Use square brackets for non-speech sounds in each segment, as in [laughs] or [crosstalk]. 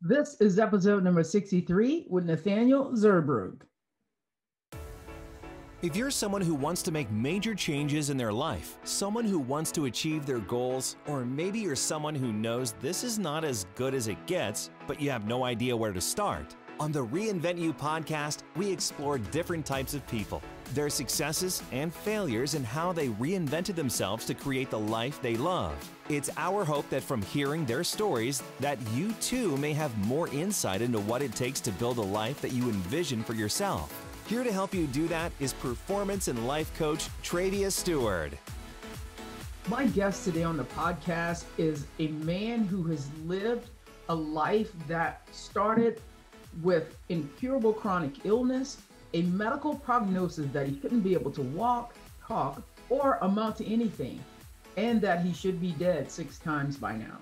This is episode number 63 with Nathanael Zurbruegg. If you're someone who wants to make major changes in their life, someone who wants to achieve their goals, or maybe you're someone who knows this is not as good as it gets, but you have no idea where to start, on the Reinvent You podcast, we explore different types of people, their successes and failures, and how they reinvented themselves to create the life they love. It's our hope that from hearing their stories, that you too may have more insight into what it takes to build a life that you envision for yourself. Here to help you do that is performance and life coach Travia Steward. My guest today on the podcast is a man who has lived a life that started with incurable chronic illness, a medical prognosis that he couldn't be able to walk, talk, or amount to anything, and that he should be dead six times by now.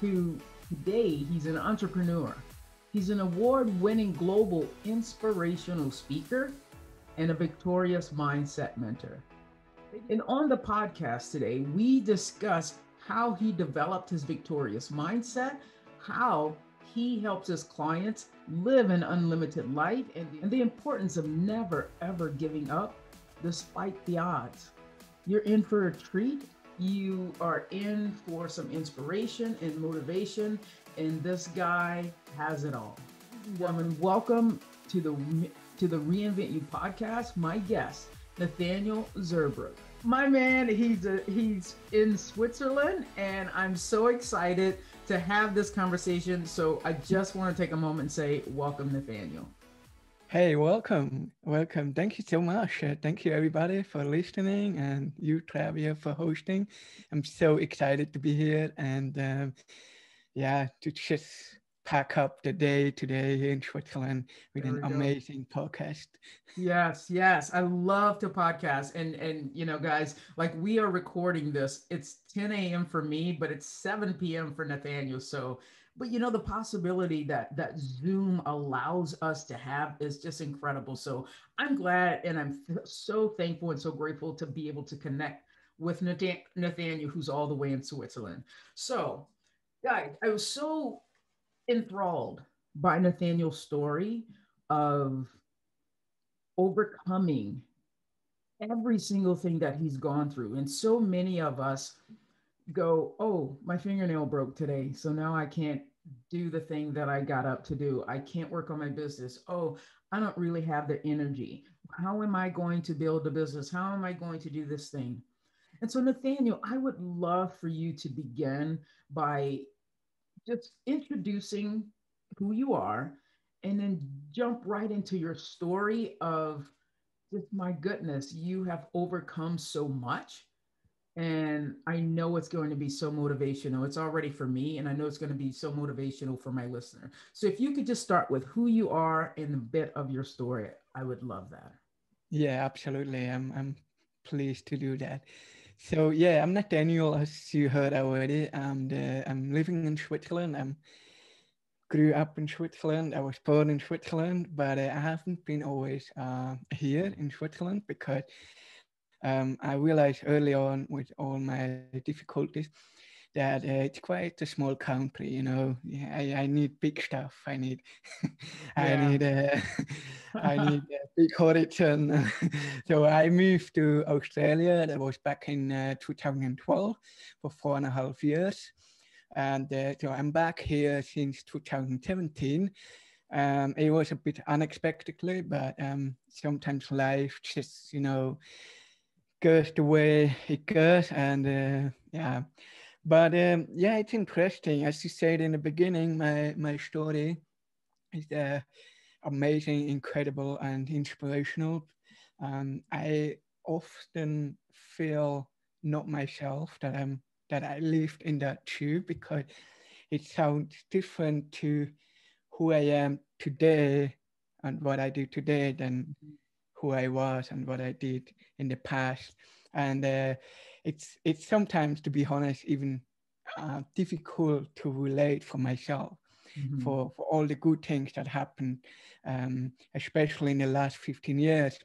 To today, he's an entrepreneur. He's an award winning global inspirational speaker and a victorious mindset mentor. And on the podcast today, we discuss how he developed his victorious mindset, how he helps his clients live an unlimited life and the, and the importance of never ever giving up despite the odds. You're in for a treat. You are in for some inspiration and motivation, and this guy has it all. Woman, welcome to the to the Reinvent You podcast. My guest, Nathanael Zurbruegg. My man, he's a, he's in Switzerland, and I'm so excited to have this conversation. So I just want to take a moment and say, welcome, Nathanael. Hey, welcome. Welcome. Thank you so much. Uh, thank you, everybody, for listening and you, Travia, for hosting. I'm so excited to be here and um, yeah, to just pack up the day today in Switzerland with an amazing podcast. Yes, yes. I love to podcast. And and you know, guys, like we are recording this. It's 10 a.m. for me, but it's 7 p.m. for Nathanael. So but you know the possibility that that zoom allows us to have is just incredible so i'm glad and i'm so thankful and so grateful to be able to connect with nathanael who's all the way in switzerland so guys i was so enthralled by Nathanael's story of overcoming every single thing that he's gone through. And so many of us go, Oh, my fingernail broke today. So now I can't do the thing that I got up to do. I can't work on my business. Oh, I don't really have the energy. How am I going to build a business? How am I going to do this thing? And so, Nathanael, I would love for you to begin by just introducing who you are and then jump right into your story of just my goodness, you have overcome so much. And I know it's going to be so motivational. It's already for me, and I know it's going to be so motivational for my listener. So, if you could just start with who you are and a bit of your story, I would love that. Yeah, absolutely. I'm, I'm pleased to do that. So yeah, I'm Nathanael, as you heard already, uh, I'm living in Switzerland. I'm grew up in Switzerland. I was born in Switzerland, but I haven't been always uh, here in Switzerland because um, I realized early on with all my difficulties that uh, it's quite a small country, you know. I, I need big stuff. I need, [laughs] [laughs] I need, uh, I need a big horizon. [laughs] so I moved to Australia. That was back in uh, 2012 for four and a half years, and uh, so I'm back here since 2017. Um, it was a bit unexpectedly, but um, sometimes life just, you know, goes the way it goes, and uh, yeah but um, yeah, it's interesting. As you said in the beginning, my, my story is uh, amazing, incredible, and inspirational. Um, I often feel not myself that I'm that I lived in that too because it sounds different to who I am today and what I do today than who I was and what I did in the past. And uh, it's it's sometimes, to be honest, even uh, difficult to relate for myself. Mm-hmm. For, for all the good things that happened, um, especially in the last 15 years.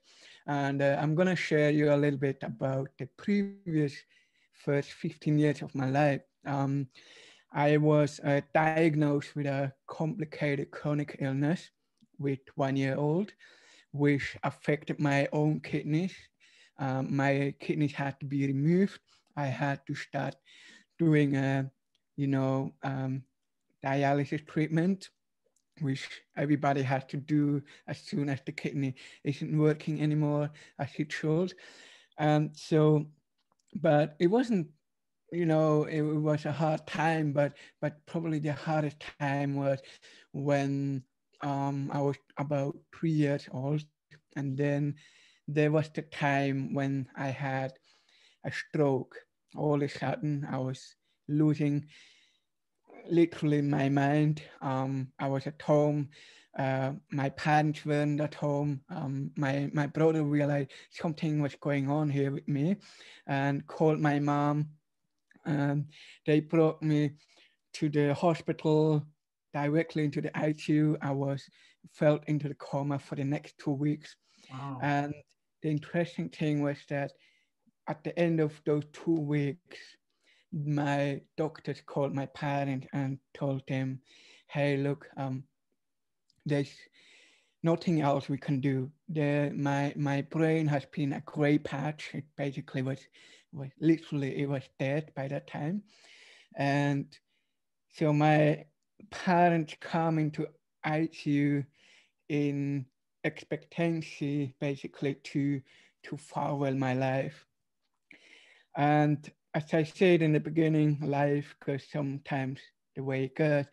And uh, I'm going to share you a little bit about the previous first 15 years of my life. Um, I was uh, diagnosed with a complicated chronic illness with one year old, which affected my own kidneys. Um, my kidneys had to be removed. I had to start doing a, you know, um, dialysis treatment, which everybody has to do as soon as the kidney isn't working anymore as it should. And so, but it wasn't you know it was a hard time but but probably the hardest time was when um, i was about three years old and then there was the time when i had a stroke all of a sudden i was losing literally my mind um, i was at home uh, my parents weren't at home. Um, my my brother realized something was going on here with me, and called my mom and they brought me to the hospital directly into the ICU. I was felt into the coma for the next two weeks. Wow. And the interesting thing was that at the end of those two weeks, my doctors called my parents and told them, hey, look, um, there's nothing else we can do. The, my, my brain has been a gray patch. It basically was was literally it was dead by that time. And so my parents come into ICU in expectancy basically to to farewell my life. And as I said in the beginning, life goes sometimes the way it goes.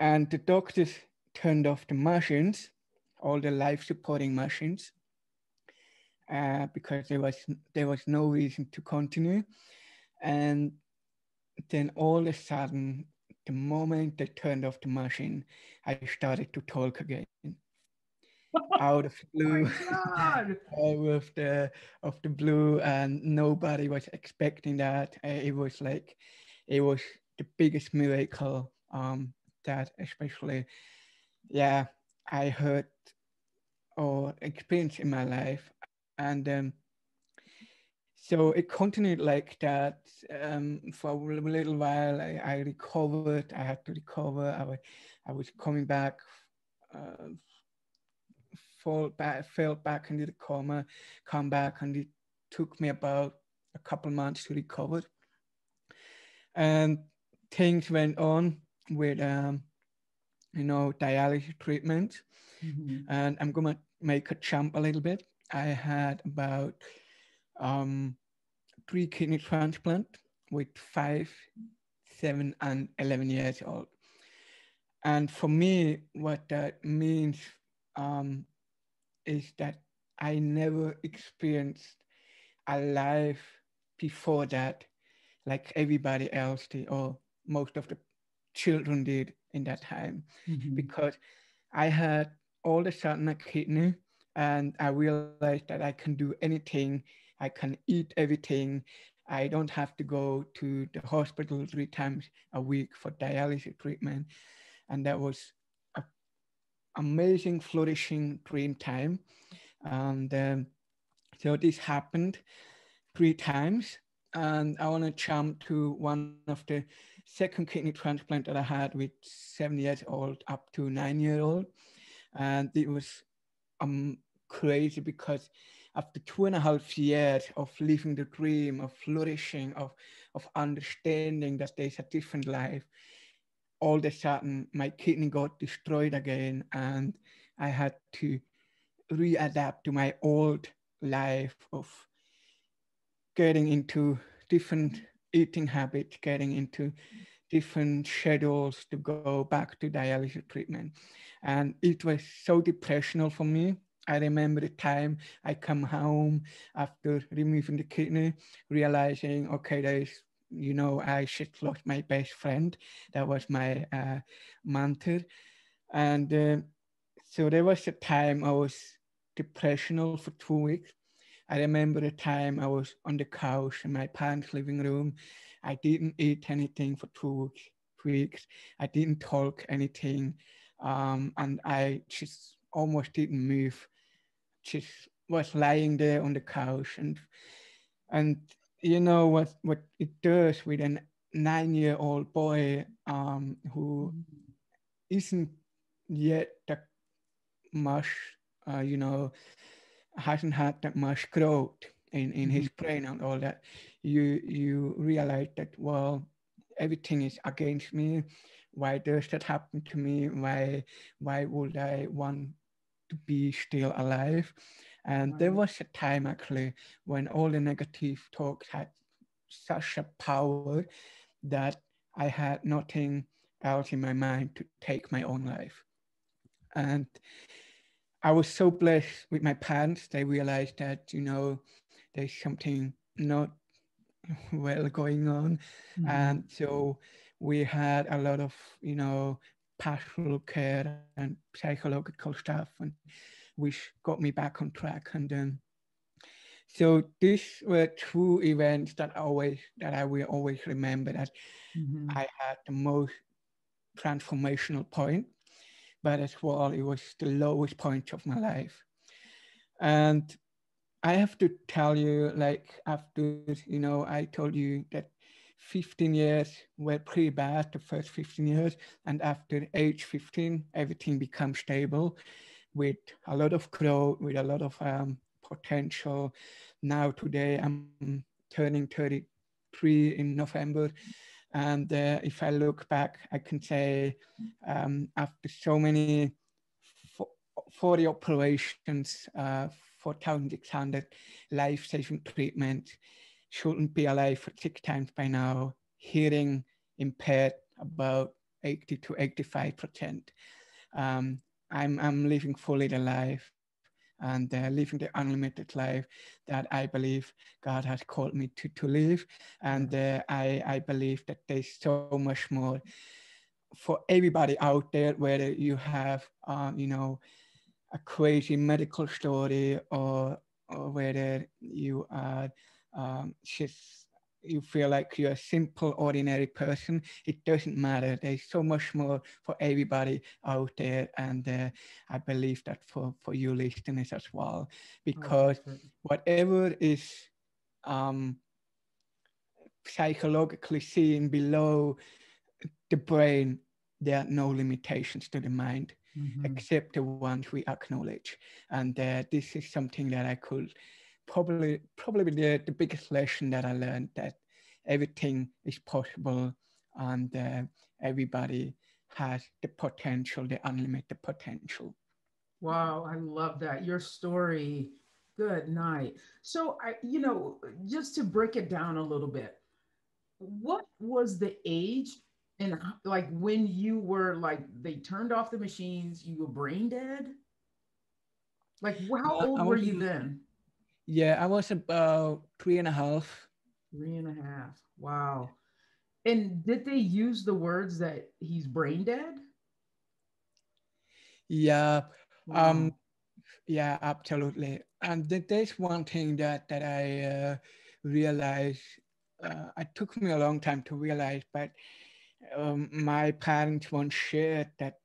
And the doctors turned off the machines, all the life supporting machines uh, because there was there was no reason to continue, and then all of a sudden, the moment they turned off the machine, I started to talk again. Out of the [laughs] blue, [laughs] out of the of the blue, and nobody was expecting that. Uh, it was like, it was the biggest miracle um, that especially, yeah, I heard or experienced in my life and um, so it continued like that um, for a little while. I, I, recovered. I had to recover. I was, I was coming back, uh, fall back, fell back into the coma, come back, and it took me about a couple months to recover. And things went on with, um, you know, dialysis treatment. Mm-hmm. And I'm gonna make a jump a little bit. I had about um, three kidney transplant with five, seven, and 11 years old. And for me, what that means um, is that I never experienced a life before that like everybody else did, or most of the children did in that time, mm-hmm. because I had all the sudden a kidney and I realized that I can do anything. I can eat everything. I don't have to go to the hospital three times a week for dialysis treatment. And that was amazing, flourishing dream time. And um, so this happened three times. And I want to jump to one of the second kidney transplant that I had with seven years old up to nine year old. And it was um, crazy because after two and a half years of living the dream, of flourishing, of, of understanding that there's a different life, all of a sudden my kidney got destroyed again and I had to readapt to my old life of getting into different eating habits, getting into different schedules to go back to dialysis treatment. And it was so depressional for me. I remember the time I come home after removing the kidney, realizing, okay, there's, you know, I just lost my best friend. That was my uh, mentor. And uh, so there was a time I was depressional for two weeks. I remember the time I was on the couch in my parents' living room. I didn't eat anything for two weeks. I didn't talk anything. Um, and I just almost didn't move. Just was lying there on the couch and and you know what what it does with a nine-year-old boy um, who Mm-hmm. isn't yet that much, uh, you know, hasn't had that much growth in, in his brain and all that, you you realize that well, everything is against me. Why does that happen to me? Why why would I want to be still alive? And there was a time actually when all the negative talks had such a power that I had nothing else in my mind to take my own life. And I was so blessed with my parents. They realized that, you know, there's something not well going on. Mhm. And so we had a lot of, you know, pastoral care and psychological stuff, and which got me back on track. And then, so these were two events that always that I will always remember that Mhm. I had the most transformational point, but as well, it was the lowest point of my life. And I have to tell you, like after you know, I told you that 15 years were pretty bad, the first 15 years, and after age 15, everything becomes stable, with a lot of growth, with a lot of um, potential. Now today, I'm turning 33 in November, and uh, if I look back, I can say um, after so many fo- 40 operations, uh, 4,600 life-saving treatment, shouldn't be alive for six times by now, hearing impaired about 80 to 85%. Um, I'm, I'm living fully the life and uh, living the unlimited life that I believe God has called me to, to live. And uh, I, I believe that there's so much more for everybody out there, whether you have, um, you know, a crazy medical story or, or whether you are um, just you feel like you're a simple ordinary person it doesn't matter there's so much more for everybody out there and uh, i believe that for for you listeners as well because Oh, whatever is um, psychologically seen below the brain there are no limitations to the mind Mhm. except the ones we acknowledge. And uh, this is something that I could probably probably the, the biggest lesson that I learned that everything is possible and uh, everybody has the potential, the unlimited potential. Wow, I love that. Your story. Good night. So I, you know, just to break it down a little bit, what was the age and like when you were like they turned off the machines, you were brain dead? Like how old were you then? Yeah, I was about three and a half. Three and a half. Wow. And did they use the words that he's brain dead? Yeah, Wow. um, yeah, absolutely. And th- there's one thing that that I uh, realized. Uh, it took me a long time to realize, but um, my parents once shared that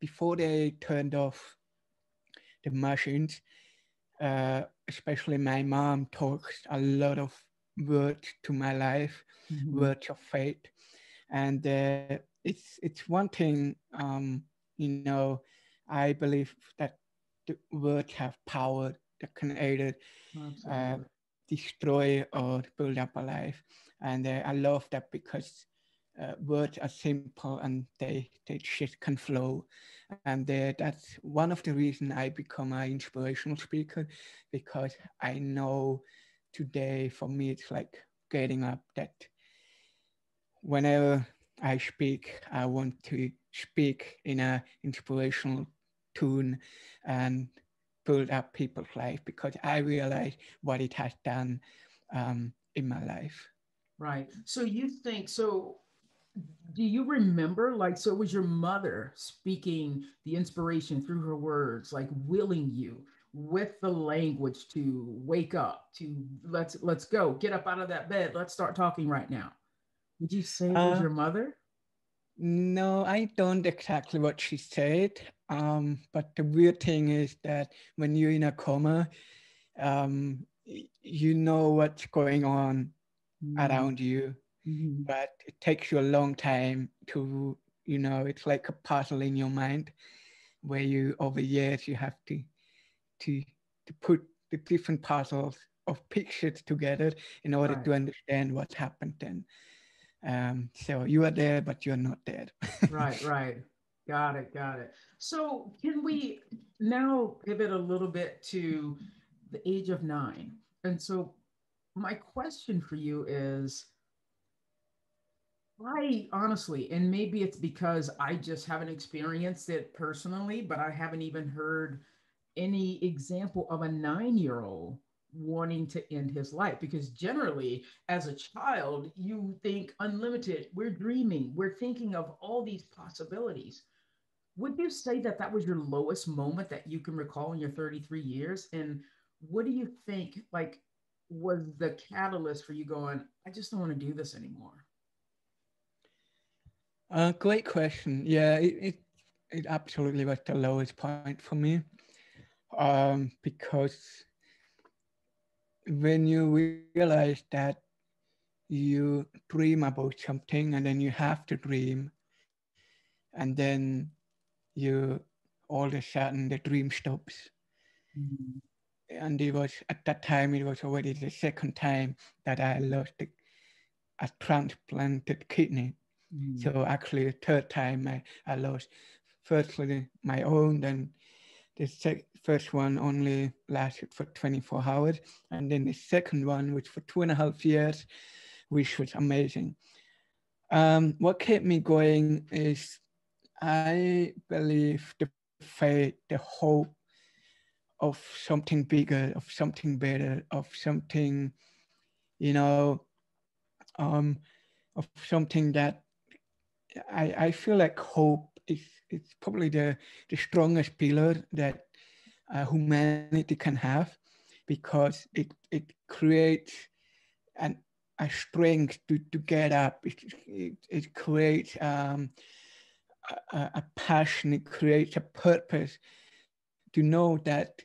before they turned off the machines, uh, especially my mom talks a lot of words to my life, Mhm. words of faith, and uh, it's it's one thing. Um, you know, I believe that the words have power that can either uh, destroy or build up a life. And uh, I love that because uh, words are simple and they, they just can flow. And uh, that's one of the reasons I become an inspirational speaker because I know today for me it's like getting up that whenever I speak, I want to speak in an inspirational tune and build up people's life because I realize what it has done um, in my life. Right. So you think so do you remember like so it was your mother speaking the inspiration through her words like willing you with the language to wake up to let's let's go get up out of that bed let's start talking right now would you say it was Uh, your mother No, I don't exactly what she said. Um, but the weird thing is that when you're in a coma, um, you know what's going on Mm, around you. Mm-hmm. but it takes you a long time to, you know, it's like a puzzle in your mind where you over years you have to to to put the different puzzles of pictures together in order right. to understand what happened then. Um, so you are there, but you're not dead. [laughs] right, right. Got it, got it. So can we now pivot a little bit to the age of nine? And so my question for you is I honestly, and maybe it's because I just haven't experienced it personally, but I haven't even heard any example of a nine year old wanting to end his life because generally as a child you think unlimited we're dreaming we're thinking of all these possibilities. Would you say that that was your lowest moment that you can recall in your 33 years? And what do you think like was the catalyst for you going i just don't want to do this anymore uh, great question. Yeah it, it, it absolutely was the lowest point for me. Um, because when you realize that you dream about something and then you have to dream and then you all of a sudden the dream stops. Mm-hmm. and it was at that time it was already the second time that i lost a, a transplanted kidney mm-hmm. so actually the third time i, I lost firstly my own then the sec- first one only lasted for 24 hours, and then the second one, which for two and a half years, which was amazing. Um, what kept me going is I believe the faith, the hope of something bigger, of something better, of something, you know, um, of something that I, I feel like hope is, is probably the, the strongest pillar that uh, humanity can have because it, it creates an, a strength to, to get up. It, it, it creates um, a, a passion, it creates a purpose to know that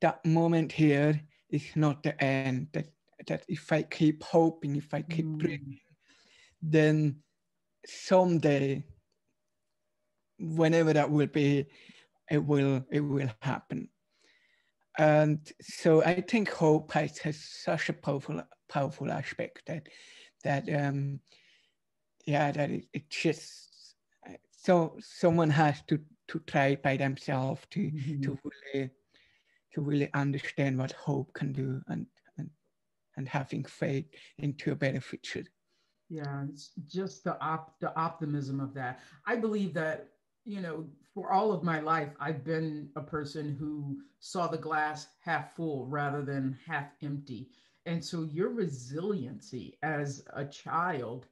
that moment here is not the end, that, that if I keep hoping, if I keep mm. dreaming, then someday, whenever that will be, it will it will happen and so I think hope has, has such a powerful powerful aspect that that um, yeah that it, it just so someone has to to try by themselves to mm-hmm. to really to really understand what hope can do and and and having faith into a better future. Yeah, it's just the op the optimism of that. I believe that you know, for all of my life, I've been a person who saw the glass half full rather than half empty. And so your resiliency as a child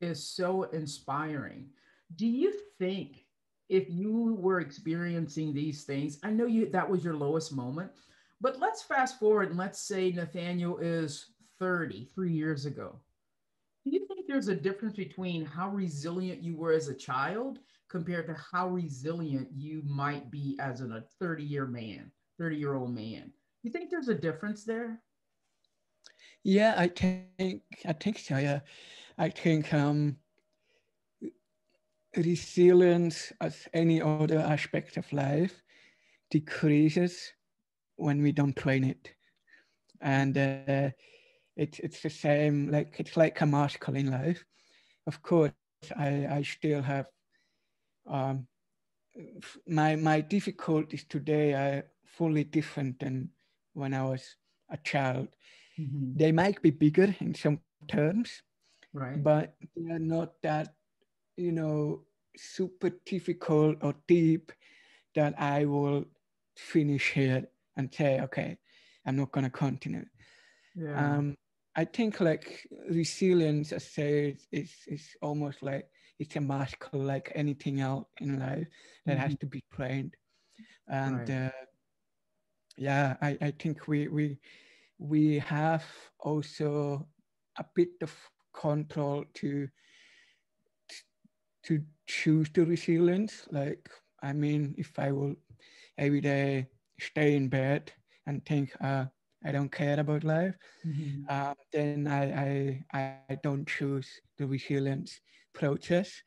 is so inspiring. Do you think if you were experiencing these things, I know you that was your lowest moment, but let's fast forward and let's say Nathanael is 30, three years ago. There's a difference between how resilient you were as a child compared to how resilient you might be as a 30 year man, 30 year old man. You think there's a difference there? Yeah, I think I think so. Yeah, I think um, resilience, as any other aspect of life, decreases when we don't train it, and uh, it's it's the same. Like it's like a muscle in life. Of course, I I still have um, my my difficulties today are fully different than when I was a child. Mm-hmm. They might be bigger in some terms, right? But they are not that, you know, super difficult or deep that I will finish here and say, okay, I'm not going to continue. Yeah. Um, I think like resilience, I say, is is almost like it's a muscle like anything else in life that mm-hmm. has to be trained and right. uh, yeah I, I think we we we have also a bit of control to to choose the resilience like i mean if i will every day stay in bed and think uh, I don't care about life, Mhm. um, then I, I I don't choose the resilience process.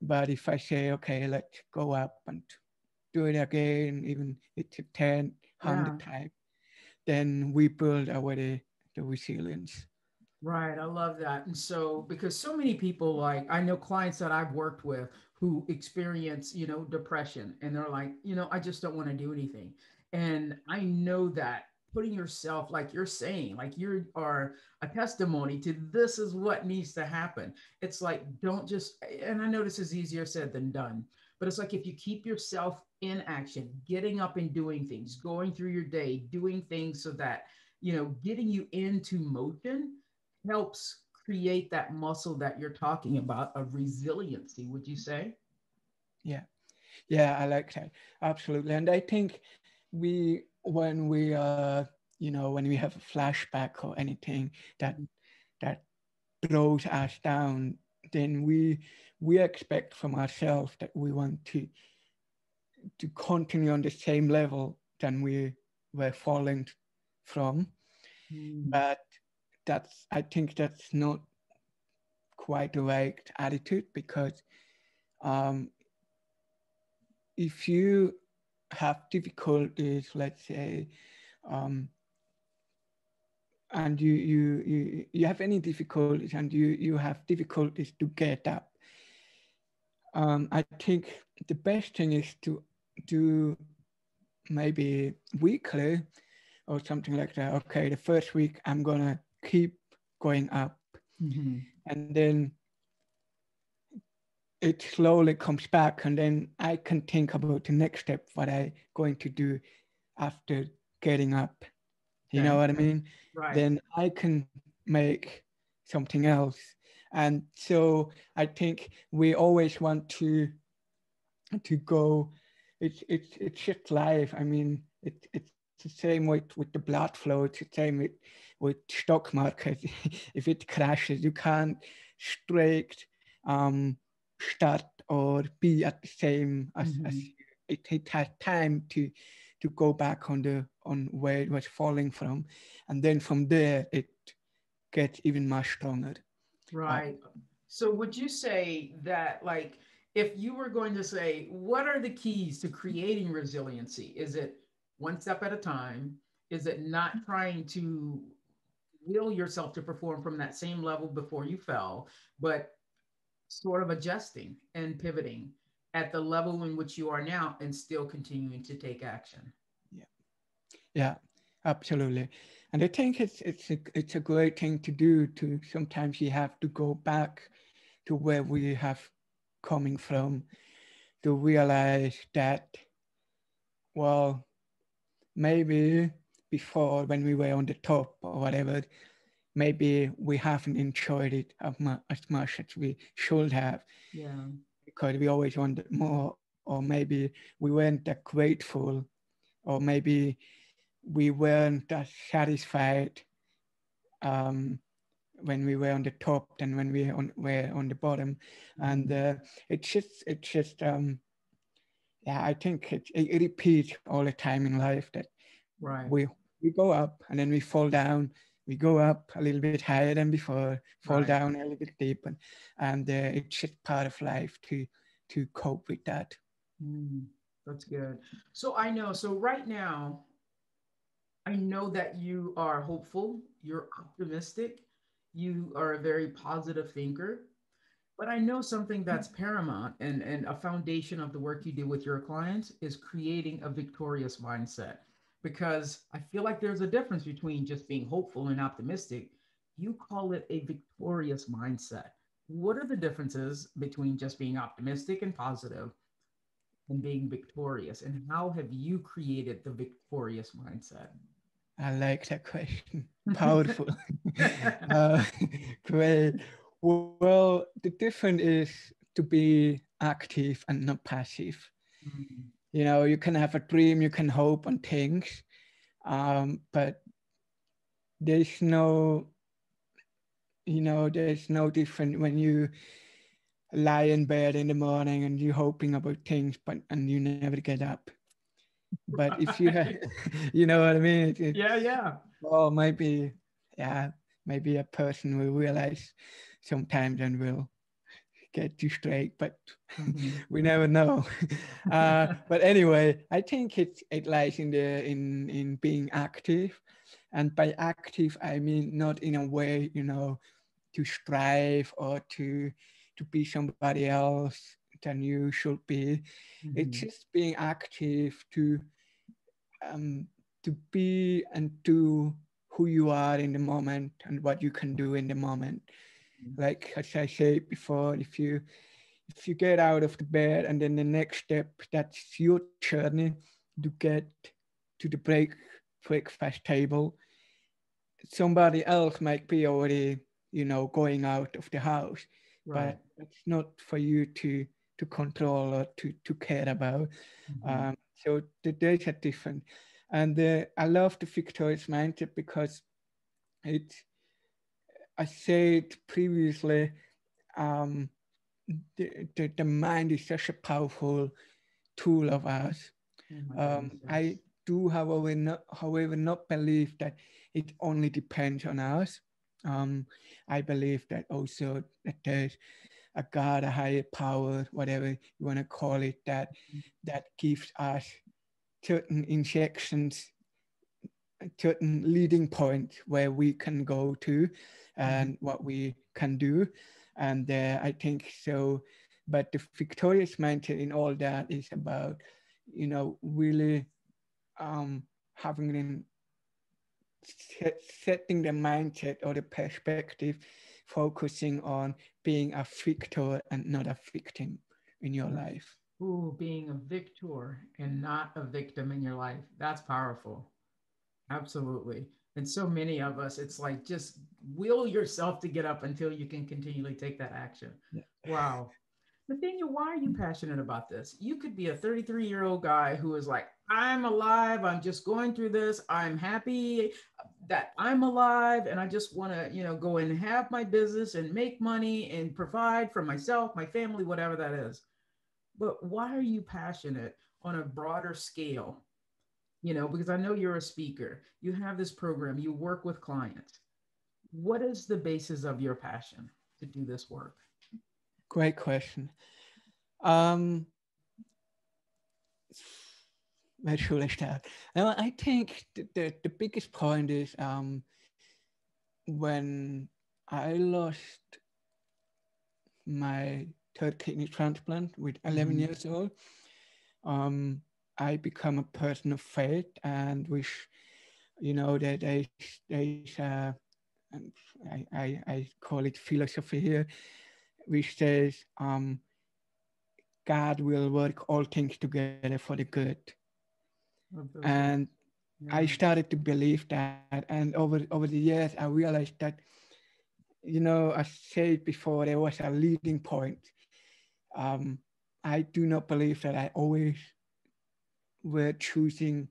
But if I say, okay, let's go up and do it again, even it's a 10, 100 time, then we build our the, the resilience. Right. I love that. And so, because so many people, like, I know clients that I've worked with who experience, you know, depression and they're like, you know, I just don't want to do anything. And I know that putting yourself, like you're saying, like you are a testimony to this is what needs to happen. It's like, don't just, and I know this is easier said than done, but it's like if you keep yourself in action, getting up and doing things, going through your day, doing things so that, you know, getting you into motion helps create that muscle that you're talking about of resiliency, would you say? Yeah. Yeah, I like that. Absolutely. And I think we when we uh you know when we have a flashback or anything that that throws us down, then we we expect from ourselves that we want to to continue on the same level than we were falling from. Mm. But that's I think that's not quite the right attitude because um, if you have difficulties, let's say, um, and you, you you you have any difficulties and you you have difficulties to get up, um, I think the best thing is to do maybe weekly or something like that. Okay, the first week I'm gonna keep going up, Mm-hmm. and then it slowly comes back and then i can think about the next step what i going to do after getting up. You know what i mean? Right. then i can make something else. And so i think we always want to to go it's it's it's just life. I mean it, it's the same with with the blood flow. It's the same with with stock market. [laughs] If it crashes you can't straight um start or be at the same as, as Mhm. it, it has time to to go back on the on where it was falling from and then from there it gets even much stronger Right. So would you say that like if you were going to say what are the keys to creating resiliency? Is it one step at a time? Is it not trying to will yourself to perform from that same level before you fell, but sort of adjusting and pivoting at the level in which you are now and still continuing to take action? yeah Yeah, absolutely and i think it's it's a, it's a great thing to do to sometimes you have to go back to where we have coming from to realize that well maybe before when we were on the top or whatever maybe we haven't enjoyed it as much as we should have Yeah. because we always wanted more or maybe we weren't that grateful or maybe we weren't that satisfied um, when we were on the top than when we on, were on the bottom and uh, it's just it's just um, yeah i think it, it, it repeats all the time in life that Right. we we go up and then we fall down we go up a little bit higher than before fall Right. down a little bit deeper and uh, it's just part of life to to cope with that Mm, that's good. So I know, so right now, I know that you are hopeful, you're optimistic, you are a very positive thinker. But I know something that's paramount and, and a foundation of the work you do with your clients is creating a victorious mindset. Because I feel like there's a difference between just being hopeful and optimistic. You call it a victorious mindset. What are the differences between just being optimistic and positive and being victorious? And how have you created the victorious mindset? i like that question [laughs] powerful [laughs] uh, great well the difference is to be active and not passive Mm, you know you can have a dream you can hope on things um, but there's no you know there's no different when you lie in bed in the morning and you're hoping about things but and you never get up but if you have [laughs] [laughs] you know what i mean It- it- Yeah, yeah. Well, maybe, yeah, maybe a person will realize sometimes and will get you straight, but mm-hmm. [laughs] we never know. [laughs] uh, but anyway, I think it it lies in the in in being active, and by active I mean not in a way you know to strive or to to be somebody else than you should be. Mm-hmm. It's just being active to um, to be and do who you are in the moment and what you can do in the moment. Like as I said before, if you if you get out of the bed and then the next step, that's your journey to get to the break breakfast table. Somebody else might be already, you know, going out of the house, right. but it's not for you to to control or to to care about. Mm-hmm. Um, so the days are different. And uh, I love the victorious mindset because it, I said previously, um, the, the, the, mind is such a powerful tool of us. Oh um, I do, however not, however, not believe that it only depends on us. Um, I believe that also that there's a God, a higher power, whatever you want to call it, that mm-hmm. that gives us certain injections, certain leading point where we can go to and mm-hmm. what we can do. And uh, I think so. But the victorious mindset in all that is about, you know, really um, having an set, setting the mindset or the perspective, focusing on being a victor and not a victim in your life. Ooh, being a victor and not a victim in your life. That's powerful. Absolutely. And so many of us, it's like just will yourself to get up until you can continually take that action. Yeah. Wow. Nathanael, why are you passionate about this? You could be a 33 year old guy who is like, I'm alive. I'm just going through this. I'm happy that I'm alive and I just want to, you know, go and have my business and make money and provide for myself, my family, whatever that is but why are you passionate on a broader scale? You know, because I know you're a speaker, you have this program, you work with clients. What is the basis of your passion to do this work? Great question. Um, where should I start? Well, I think the, the, the biggest point is um, when I lost my third kidney transplant with 11 mm-hmm. years old. Um, I become a person of faith and wish, you know, that uh, I, I, I call it philosophy here, which says um, God will work all things together for the good. And yeah. I started to believe that. And over, over the years, I realized that, you know, I said before, there was a leading point um, I do not believe that I always were choosing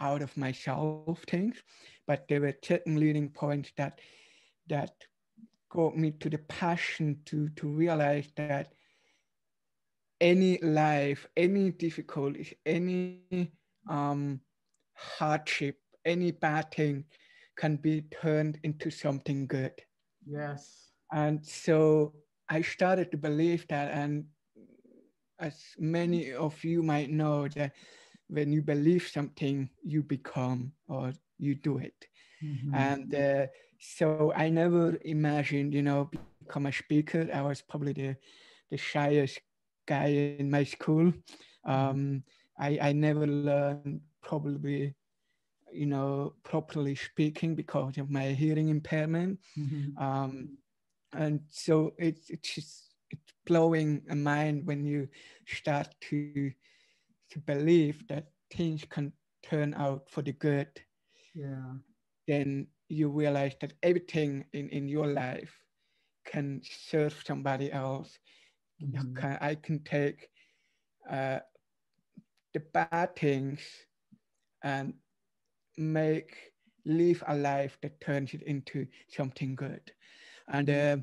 out of myself things, but there were certain leading points that that got me to the passion to to realize that any life, any difficulties, any um, hardship, any bad thing can be turned into something good. Yes. And so I started to believe that, and as many of you might know, that when you believe something, you become or you do it. Mm-hmm. And uh, so I never imagined, you know, become a speaker. I was probably the, the shyest guy in my school. Mm-hmm. Um, I, I never learned probably, you know, properly speaking because of my hearing impairment. Mm-hmm. Um, and so it's, it's just it's blowing a mind when you start to to believe that things can turn out for the good yeah. then you realize that everything in in your life can serve somebody else. Mm-hmm. can, i can take uh, the bad things and make live a life that turns it into something good. And uh,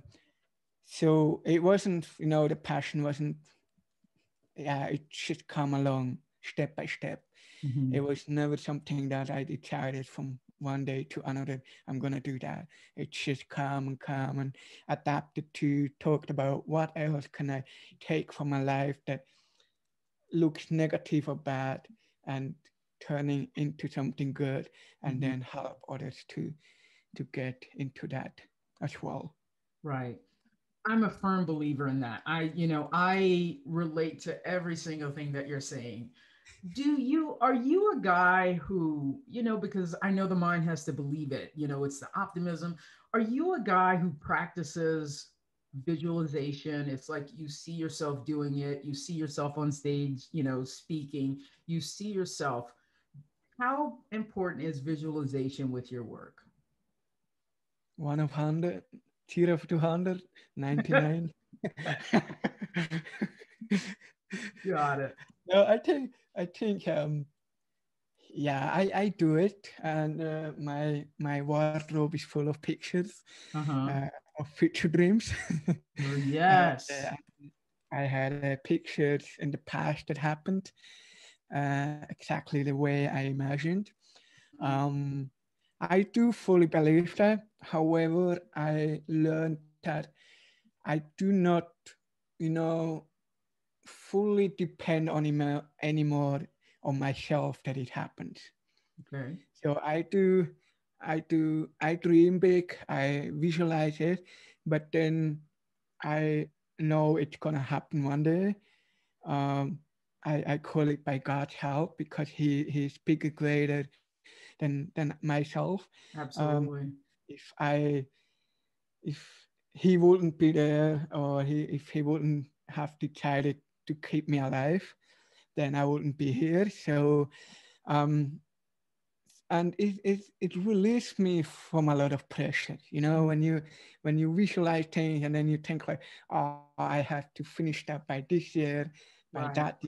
so it wasn't you know the passion wasn't yeah it should come along step by step mm-hmm. it was never something that i decided from one day to another, I'm gonna do that. It's just come and come and adapted to talked about what else can I take from my life that looks negative or bad and turning into something good and mm-hmm. then help others to to get into that as well. Right. I'm a firm believer in that. I, you know, I relate to every single thing that you're saying. Do you, are you a guy who, you know, because I know the mind has to believe it, you know, it's the optimism. Are you a guy who practices visualization? It's like you see yourself doing it, you see yourself on stage, you know, speaking, you see yourself. How important is visualization with your work? One of hundred tier of 299 Got it. No, I think, I think, um, yeah, I, I do it, and uh, my my wardrobe is full of pictures uh-huh. uh, of future dreams. oh, [laughs] yes, and, uh, I had uh, pictures in the past that happened uh, exactly the way I imagined. Mm-hmm. Um, I do fully believe that. However, I learned that I do not, you know, fully depend on him anymore on myself that it happens. Okay. So I do, I do, I dream big, I visualize it, but then I know it's gonna happen one day. Um, I, I call it by God's help because He He's bigger, greater than than myself. Absolutely. Um, if I if he wouldn't be there or he if he wouldn't have decided to keep me alive, then I wouldn't be here. So um and it, it it released me from a lot of pressure you know when you when you visualize things and then you think like oh i have to finish that by this year by right. that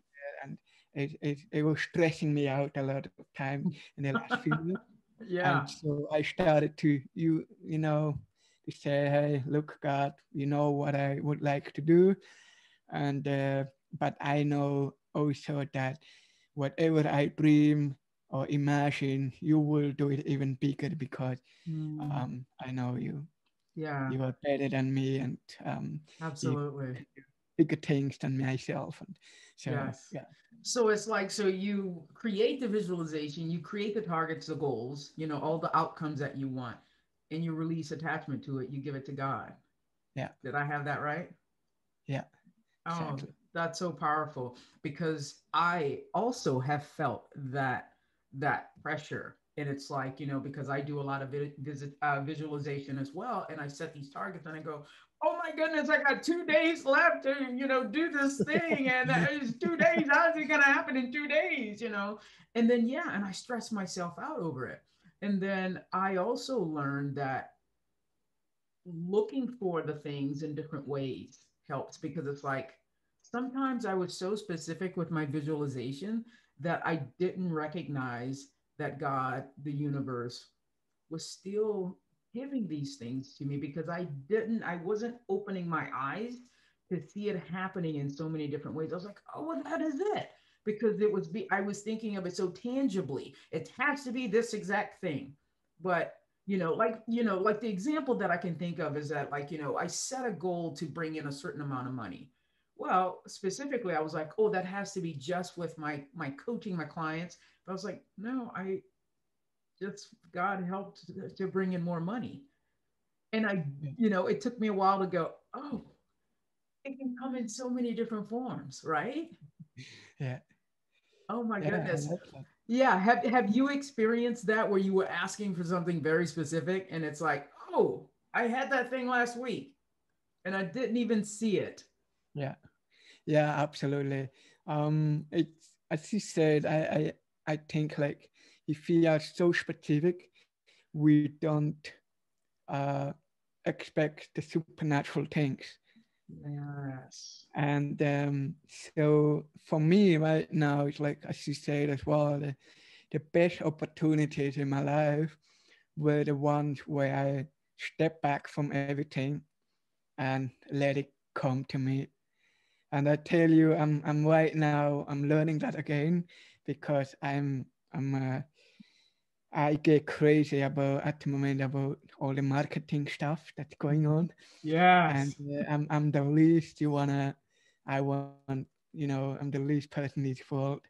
it, it, it was stressing me out a lot of time [laughs] in the last few months. Yeah. And so I started to you you know to say, hey, look, God, you know what I would like to do, and uh, but I know also that whatever I dream or imagine, you will do it even bigger because mm. um, I know you. Yeah. You are better than me, and um, absolutely bigger things than myself, and so yes. yeah. So it's like so you create the visualization you create the targets the goals you know all the outcomes that you want and you release attachment to it you give it to god. Yeah. Did i have that right? Yeah. Oh, exactly. oh that's so powerful because i also have felt that that pressure and it's like you know because i do a lot of visit, uh, visualization as well and i set these targets and i go oh my goodness, I got two days left to, you know, do this thing. And it's two days. How's it going to happen in two days, you know? And then, yeah, and I stress myself out over it. And then I also learned that looking for the things in different ways helps because it's like sometimes I was so specific with my visualization that I didn't recognize that God, the universe, was still giving these things to me because I didn't, I wasn't opening my eyes to see it happening in so many different ways. I was like, oh, well, that is it. Because it was, be, I was thinking of it so tangibly. It has to be this exact thing. But, you know, like, you know, like the example that I can think of is that, like, you know, I set a goal to bring in a certain amount of money. Well, specifically, I was like, oh, that has to be just with my my coaching my clients. But I was like, no, I just God helped to bring in more money. And I, mm. you know, it took me a while to go, oh, it can come in so many different forms, right? [laughs] Yeah. Oh my yeah, goodness. Yeah. Have have you experienced that where you were asking for something very specific and it's like, oh, I had that thing last week and I didn't even see it. Yeah. Yeah, absolutely. Um it's as you said, I I, I think like if we are so specific, we don't uh, expect the supernatural things. Yes. And um, so for me right now, it's like, as you said as well, the, the best opportunities in my life were the ones where I step back from everything and let it come to me. And I tell you, I'm, I'm right now, I'm learning that again because I'm, I'm uh, I get crazy about at the moment about all the marketing stuff that's going on. Yeah. And uh, I'm I'm the least you wanna. I want you know I'm the least person in this world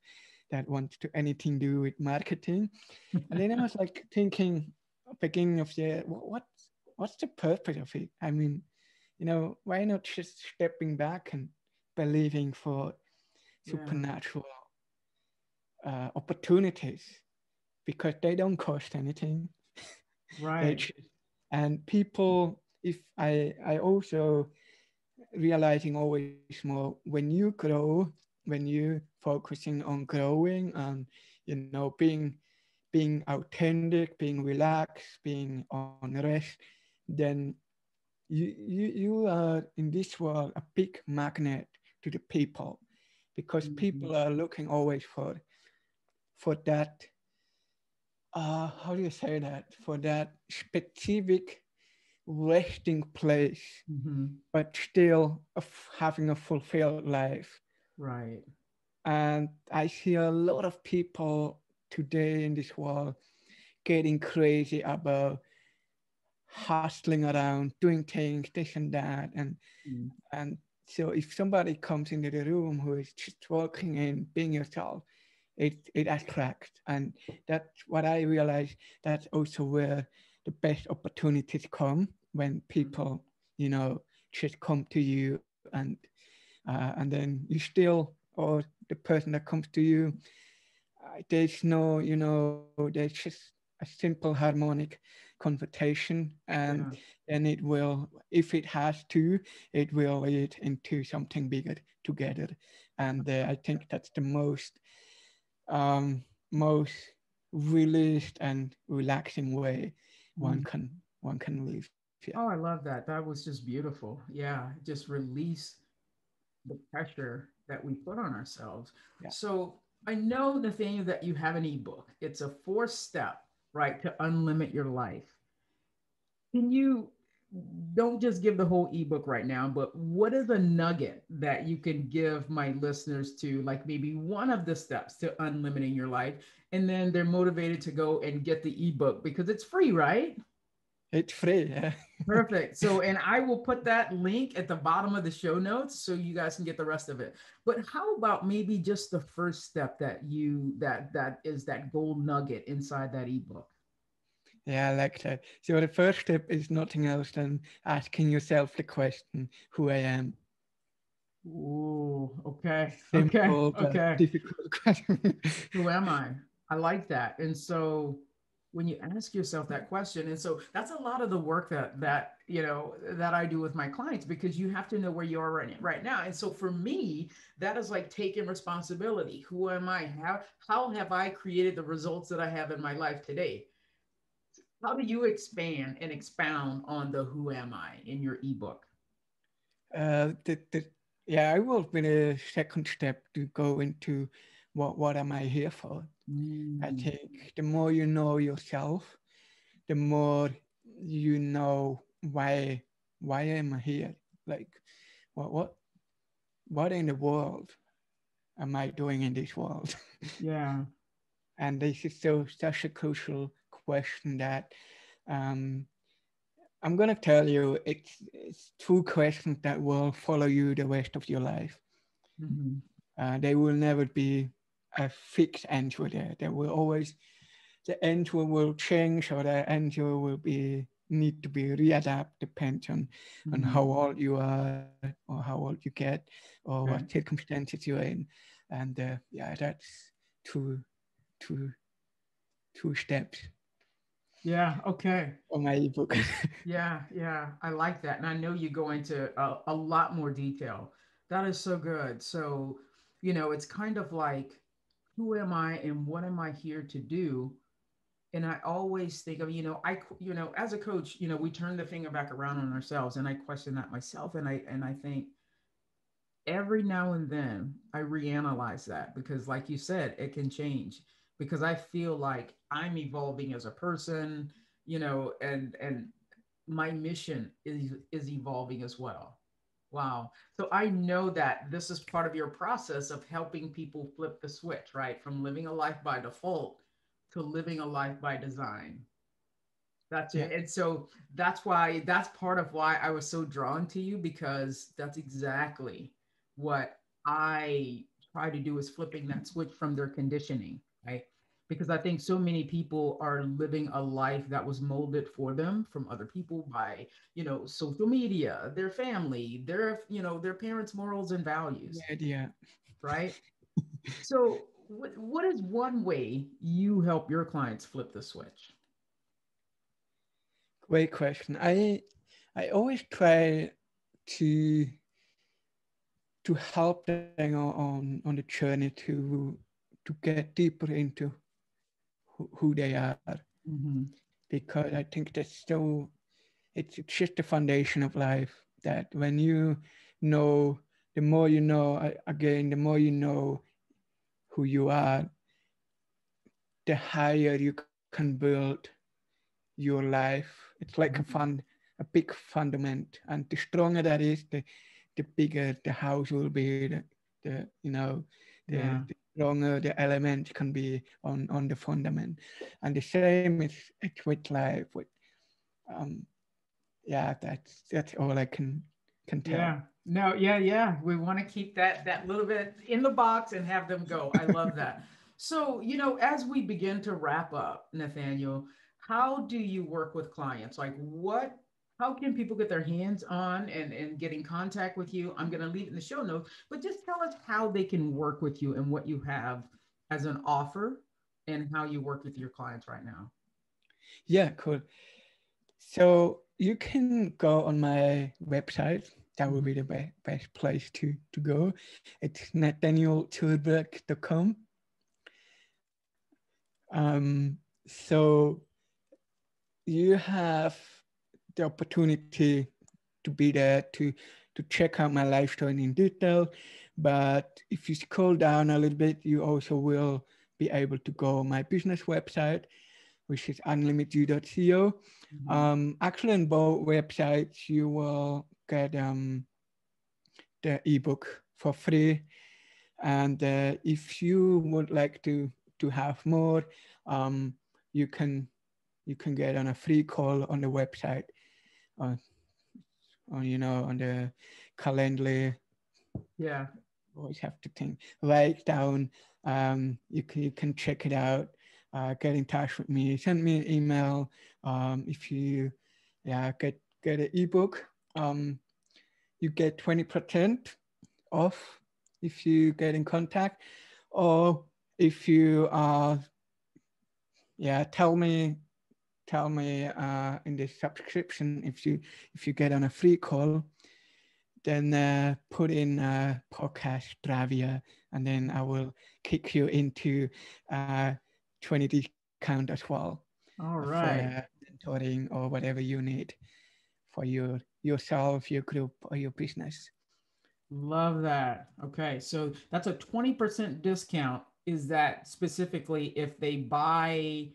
that wants to anything do with marketing. and then I was like thinking, beginning of the year, what what's the purpose of it? I mean, you know, why not just stepping back and believing for Yeah. supernatural uh, opportunities because they don't cost anything. [laughs] Right. and people, if I, I also realizing always more when you grow, when you focusing on growing and you know being being authentic, being relaxed, being on rest, then you you you are in this world a big magnet to the people because people are looking always for for that uh how do you say that for that specific resting place Mhm. but still of having a fulfilled life Right. and i see a lot of people today in this world getting crazy about hustling around doing things this and that and Mm. and so if somebody comes into the room who is just walking in being yourself it it attracts. And that's what i realize that's also where the best opportunities come when people you know just come to you and uh, and then you still or the person that comes to you uh, there's no you know there's just a simple harmonic conversation and Yeah. then it will if it has to it will lead into something bigger together and uh, i think that's the most um most released and relaxing way one can one can live yeah. Oh, I love that. That was just beautiful. Yeah, just release the pressure that we put on ourselves. Yeah. So I know, Nathanael, that you have an ebook. It's a four step, right, to unlimit your life. Can you don't just give the whole ebook right now, but what is a nugget that you can give my listeners to, like maybe one of the steps to unlimiting your life? And then they're motivated to go and get the ebook because it's free, right? It's free yeah Perfect. So, [laughs] and I will put that link at the bottom of the show notes so you guys can get the rest of it. But how about maybe just the first step that you that that is that gold nugget inside that ebook? yeah i like that so the first step is nothing else than asking yourself the question who i am Ooh, okay. Simple, okay. Okay. difficult [laughs] question Who am I? I like that. And so when you ask yourself that question, and so that's a lot of the work that that you know that I do with my clients because you have to know where you are right, right now. And so for me, that is like taking responsibility. Who am I? How how have I created the results that I have in my life today? How do you expand and expound on the who am I in your ebook? uh, the, the, yeah, I will be a second step to go into what what am I here for? I Mm, think the more you know yourself, the more you know why why am I here? Like what what what in the world am I doing in this world? [laughs] Yeah. and this is so such a crucial question that um, I'm gonna tell you it's it's two questions that will follow you the rest of your life. Mhm. Uh, they will never be a fixed answer there. There will always the answer will change or the answer will be need to be readapt depends on on how old you are or how old you get or Okay. what circumstances you're in. And uh, yeah, that's two two two steps Yeah. Okay. on my ebook. [laughs] Yeah, yeah, I like that. And I know you go into a, a lot more detail. That is so good. So, you know, it's kind of like, who am I and what am I here to do? And I always think of, you know, I, you know, as a coach, you know, we turn the finger back around on ourselves and I question that myself. And I, and I think every now and then I reanalyze that because like you said, it can change because I feel like I'm evolving as a person, you know, and, and my mission is is evolving as well. Wow. So I know that this is part of your process of helping people flip the switch, right? From living a life by default to living a life by design. That's it. And so that's why that's part of why I was so drawn to you because that's exactly what I try to do is flipping that switch from their conditioning, right? Because I think so many people are living a life that was molded for them from other people by, you know, social media, their family, their, you know, their parents' morals and values. Yeah. yeah. Right. [laughs] so what, what is one way you help your clients flip the switch? Great question. I I always try to to help them on on the journey to to get deeper into who, they are mm-hmm. because I think that's so it's, it's just the foundation of life that when you know the more you know again the more you know who you are the higher you can build your life it's like a mm-hmm. fund a big fundament and the stronger that is the the bigger the house will be the, the you know the, yeah. the stronger the element can be on on the fundament. And the same is with life with um yeah that's that's all i can can tell. Yeah. No yeah yeah. We want to keep that that little bit in the box and have them go. I love that. [laughs] So you know as we begin to wrap up nathanael how do you work with clients? Like what how can people get their hands on and, and get in contact with you? I'm going to leave it in the show notes, but just tell us how they can work with you and what you have as an offer and how you work with your clients right now. Yeah, cool. So you can go on my website. That would be the be- best place to, to go. It's nathanaelzurbruegg.com. Um, so you have the opportunity to be there to to check out my lifestyle in detail. But if you scroll down a little bit, you also will be able to go on my business website, which is unlimityou.co. Mm-hmm. Um, actually, on both websites, you will get um, the ebook for free. And uh, if you would like to to have more, um, you can you can get on a free call on the website on, on you know on the calendar yeah. Always have to think write down um you can you can check it out uh, get in touch with me send me an email um if you yeah get get an ebook um you get 20 percent off if you get in contact or if you uh yeah tell me tell me uh, in the subscription if you if you get on a free call, then uh, put in uh, podcast Travia, and then I will kick you into uh, 20 discount as well. All right. For, mentoring or whatever you need for your yourself, your group, or your business. Love that. Okay, so that's a 20% discount. Is that specifically if they buy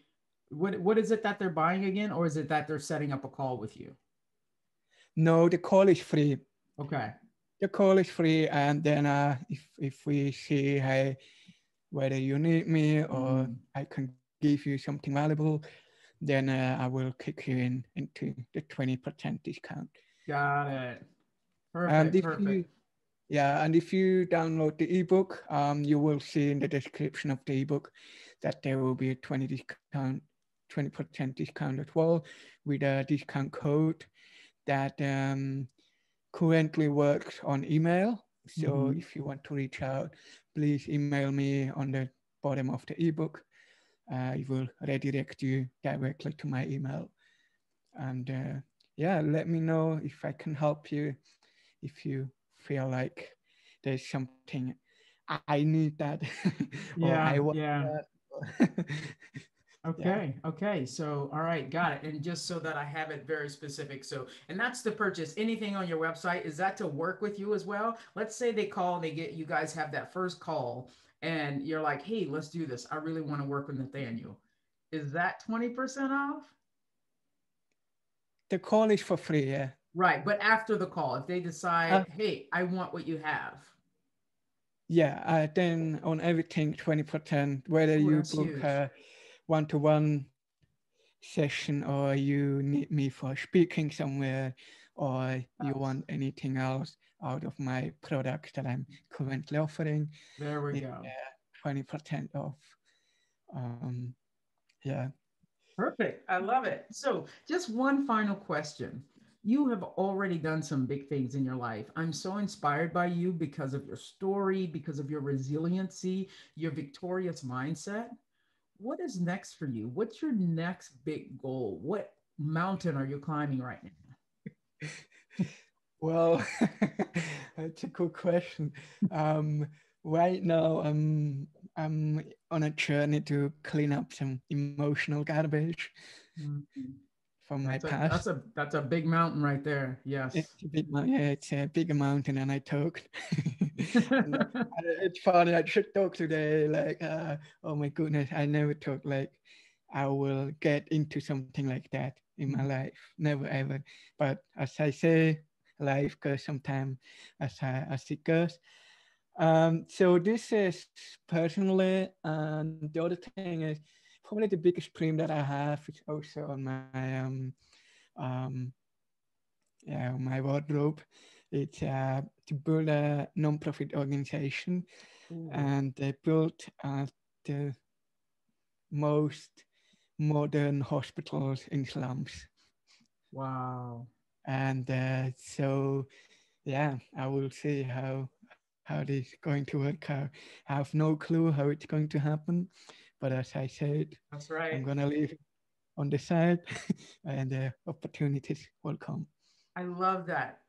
what what is it that they're buying again, or is it that they're setting up a call with you? No, the call is free. Okay. The call is free, and then uh, if if we see hey, whether you need me or mm. I can give you something valuable, then uh, I will kick you in into the twenty percent discount. Got it. Perfect. And if perfect. you, yeah, and if you download the ebook, um, you will see in the description of the ebook that there will be a twenty discount 20% discount as well with a discount code that um, currently works on email. So mm-hmm. if you want to reach out, please email me on the bottom of the ebook. Uh, it will redirect you directly to my email. And uh, yeah, let me know if I can help you. If you feel like there's something I need that, [laughs] yeah, I want yeah. That. [laughs] Okay. Yeah. Okay. So, all right, got it. And just so that I have it very specific. So, and that's to purchase anything on your website. Is that to work with you as well? Let's say they call, they get you guys have that first call, and you're like, "Hey, let's do this. I really want to work with Nathanael." Is that twenty percent off? The call is for free. Yeah. Right, but after the call, if they decide, uh, "Hey, I want what you have." Yeah, uh, then on everything, twenty percent. Whether you book. Uh, one-to-one session or you need me for speaking somewhere or you want anything else out of my products that I'm currently offering. There we go. Yeah, 20% off. Um, yeah. Perfect. I love it. So, just one final question. You have already done some big things in your life. I'm so inspired by you because of your story, because of your resiliency, your victorious mindset. What is next for you? What's your next big goal? What mountain are you climbing right now? [laughs] well, [laughs] that's a good question. Um, right now, I'm I'm on a journey to clean up some emotional garbage mm-hmm. From that's my a, past. That's a that's a big mountain right there. Yes. It's a big yeah, it's a bigger mountain and I took. [laughs] [laughs] it's funny. I should talk today. Like, uh, oh my goodness, I never talk like I will get into something like that in my life. Never ever. But as I say, life goes sometimes as I, as it goes. Um, so this is personally, and the other thing is probably the biggest dream that I have is also on my um, um, yeah, my wardrobe. It's uh, to build a non-profit organization, Ooh. and they built uh, the most modern hospitals in slums. Wow! And uh, so, yeah, I will see how how it is going to work out. I have no clue how it's going to happen, but as I said, that's right. I'm gonna leave on the side, [laughs] and the opportunities will come. I love that.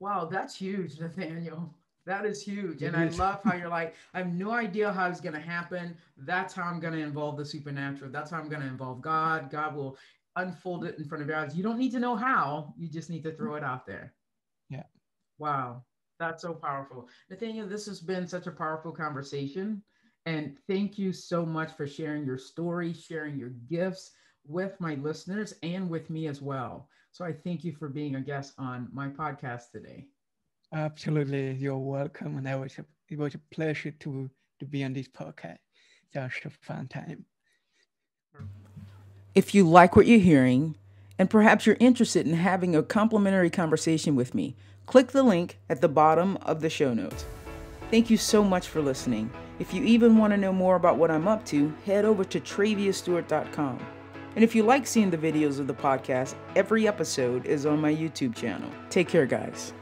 Wow, that's huge, Nathanael. That is huge. And I love how you're [laughs] like, I have no idea how it's going to happen. That's how I'm going to involve the supernatural. That's how I'm going to involve God. God will unfold it in front of your eyes. You don't need to know how, you just need to throw it out there. Yeah. Wow. That's so powerful. Nathanael, this has been such a powerful conversation. And thank you so much for sharing your story, sharing your gifts with my listeners and with me as well. So I thank you for being a guest on my podcast today. Absolutely. You're welcome. And was a, it was a pleasure to, to be on this podcast. Such a fun time. If you like what you're hearing, and perhaps you're interested in having a complimentary conversation with me, Click the link at the bottom of the show notes. Thank you so much for listening. If you even want to know more about what I'm up to, head over to traviasteward.com. And if you like seeing the videos of the podcast, every episode is on my YouTube channel. Take care, guys.